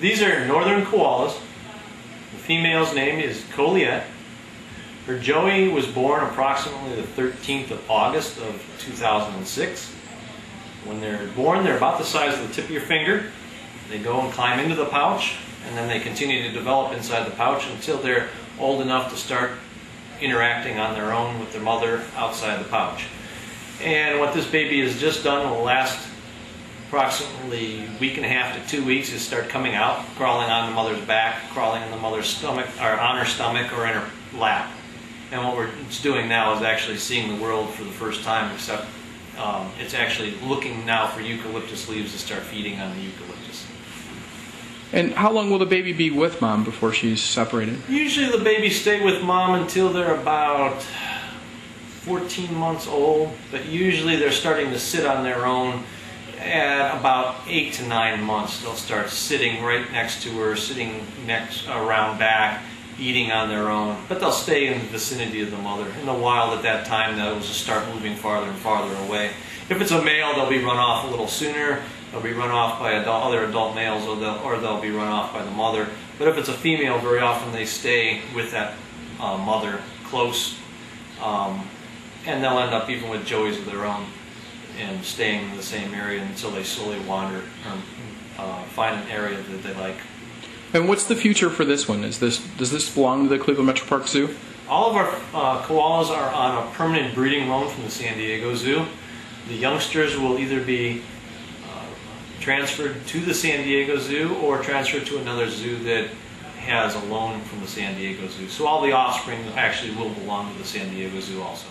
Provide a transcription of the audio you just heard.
These are northern koalas. The female's name is Colliette. Her Joey was born approximately the 13th of August of 2006. When they're born, they're about the size of the tip of your finger. They go and climb into the pouch, and then they continue to develop inside the pouch until they're old enough to start interacting on their own with their mother outside the pouch. And what this baby has just done in the last approximately a week and a half to two weeks is start coming out, crawling on the mother's back, crawling on the mother's stomach, or on her stomach or in her lap. And what we're it's doing now is actually seeing the world for the first time, except um, it's actually looking now for eucalyptus leaves to start feeding on the eucalyptus. And how long will the baby be with mom before she's separated? Usually the babies stay with mom until they're about 14 months old, but usually they're starting to sit on their own at about eight to nine months. They'll start sitting right next to her, sitting next around back, eating on their own, but they'll stay in the vicinity of the mother. In the wild at that time, they'll just start moving farther and farther away. If it's a male, they'll be run off a little sooner. They'll be run off by adult, other adult males, or they'll, or they'll be run off by the mother. But if it's a female, very often they stay with that uh, mother close, um, and they'll end up even with joeys of their own and staying in the same area until they slowly wander or uh, find an area that they like. And what's the future for this one? Is this does this belong to the Cleveland Metro Park Zoo? All of our uh, koalas are on a permanent breeding loan from the San Diego Zoo. The youngsters will either be uh, transferred to the San Diego Zoo or transferred to another zoo that has a loan from the San Diego Zoo. So all the offspring actually will belong to the San Diego Zoo also.